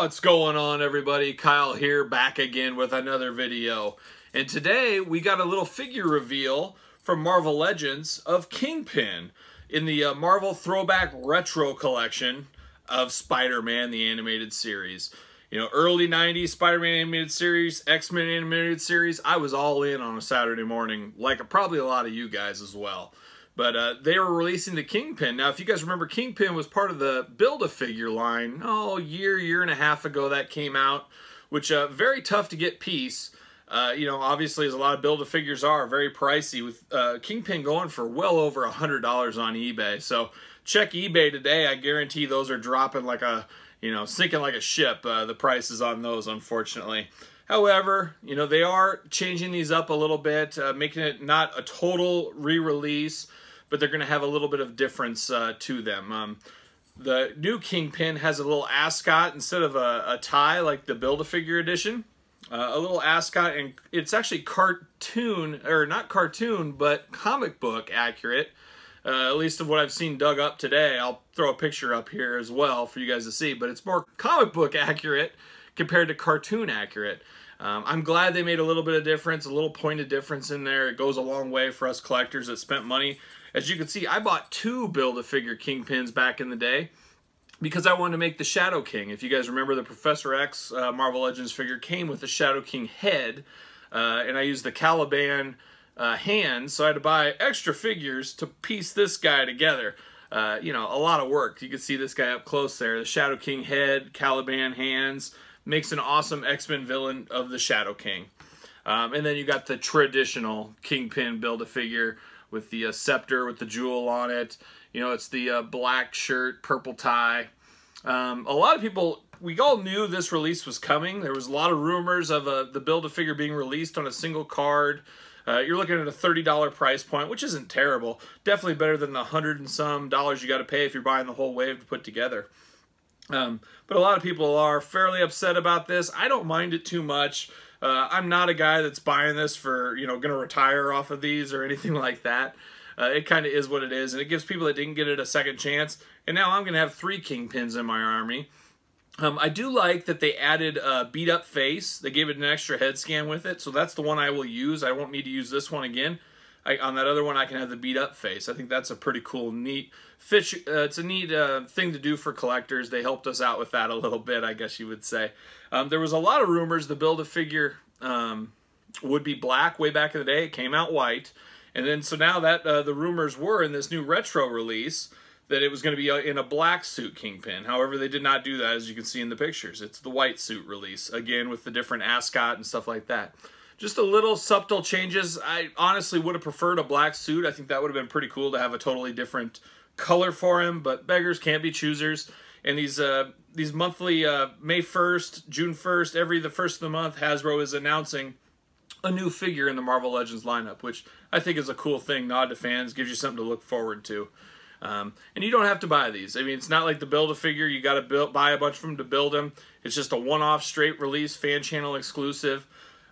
What's going on everybody? Kyle here back again with another video. And today we got a little figure reveal from Marvel Legends of Kingpin in the uh, Marvel Throwback Retro Collection of Spider-Man the animated series. You know, early 90s Spider-Man animated series, X-Men animated series, I was all in on a Saturday morning, like probably a lot of you guys as well. But uh, they were releasing the Kingpin. Now, if you guys remember, Kingpin was part of the Build-A-Figure line. Oh, year, year and a half ago that came out, which uh, very tough to get piece. Uh, you know, obviously, as a lot of Build-A-Figures are, very pricey, with uh, Kingpin going for well over a $100 on eBay. So check eBay today. I guarantee those are dropping like a, you know, sinking like a ship, uh, the prices on those, unfortunately. However, you know, they are changing these up a little bit, uh, making it not a total re-release, but they're going to have a little bit of difference uh, to them. Um, the new Kingpin has a little ascot instead of a, a tie like the Build-A-Figure edition. Uh, a little ascot, and it's actually cartoon, or not cartoon, but comic book accurate. Uh, at least of what I've seen dug up today. I'll throw a picture up here as well for you guys to see, but it's more comic book accurate compared to cartoon accurate. Um, I'm glad they made a little bit of difference, a little point of difference in there. It goes a long way for us collectors that spent money. As you can see, I bought two Build-A-Figure Kingpins back in the day because I wanted to make the Shadow King. If you guys remember, the Professor X uh, Marvel Legends figure came with the Shadow King head, uh, and I used the Caliban uh, hands, so I had to buy extra figures to piece this guy together. Uh, you know, a lot of work. You can see this guy up close there. The Shadow King head, Caliban hands, makes an awesome X-Men villain of the Shadow King. Um, and then you got the traditional Kingpin Build-A-Figure with the uh, scepter with the jewel on it. You know, it's the uh, black shirt, purple tie. Um, a lot of people, we all knew this release was coming. There was a lot of rumors of uh, the Build-A-Figure being released on a single card. Uh, you're looking at a $30 price point, which isn't terrible. Definitely better than the hundred and some dollars you got to pay if you're buying the whole wave to put together. Um, but a lot of people are fairly upset about this. I don't mind it too much. Uh, I'm not a guy that's buying this for, you know, going to retire off of these or anything like that. Uh, it kind of is what it is, and it gives people that didn't get it a second chance. And now I'm going to have three kingpins in my army. Um, I do like that they added a beat up face. They gave it an extra head scan with it, so that's the one I will use. I won't need to use this one again. I, on that other one, I can have the beat up face. I think that's a pretty cool, neat fish. Uh, it's a neat uh, thing to do for collectors. They helped us out with that a little bit, I guess you would say. Um, there was a lot of rumors the Build-A-Figure um, would be black way back in the day. It came out white. And then, so now that uh, the rumors were in this new retro release that it was going to be uh, in a black suit Kingpin. However, they did not do that, as you can see in the pictures. It's the white suit release, again, with the different ascot and stuff like that. Just a little subtle changes. I honestly would have preferred a black suit. I think that would have been pretty cool to have a totally different color for him, but beggars can't be choosers. And these uh, these monthly uh, May 1st, June 1st, every the first of the month, Hasbro is announcing a new figure in the Marvel Legends lineup, which I think is a cool thing. Nod to fans, gives you something to look forward to. Um, and you don't have to buy these. I mean, it's not like the Build-A-Figure. You got to buy a bunch of them to build them. It's just a one-off straight release, fan channel exclusive.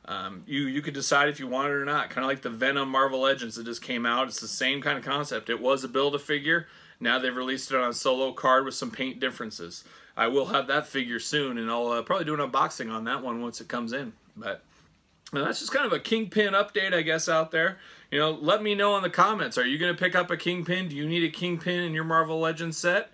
Um, you you could decide if you want it or not. Kind of like the Venom Marvel Legends that just came out. It's the same kind of concept. It was a Build-A-Figure. Now they've released it on a solo card with some paint differences. I will have that figure soon, and I'll uh, probably do an unboxing on that one once it comes in. But that's just kind of a Kingpin update, I guess, out there. You know, let me know in the comments. Are you going to pick up a Kingpin? Do you need a Kingpin in your Marvel Legends set?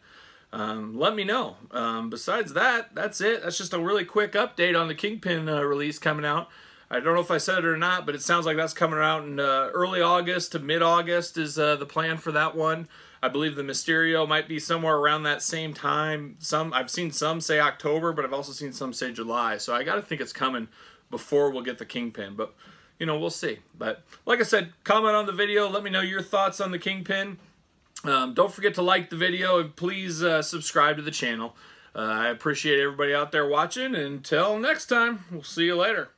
Um, let me know. Um, besides that, that's it. That's just a really quick update on the Kingpin uh, release coming out. I don't know if I said it or not, but it sounds like that's coming out in uh, early August to mid-August is uh, the plan for that one. I believe the Mysterio might be somewhere around that same time. Some I've seen some say October, but I've also seen some say July. So I got to think it's coming before we'll get the Kingpin. But you know, we'll see. But like I said, comment on the video. Let me know your thoughts on the Kingpin. Um, don't forget to like the video and please uh, subscribe to the channel. Uh, I appreciate everybody out there watching. Until next time, we'll see you later.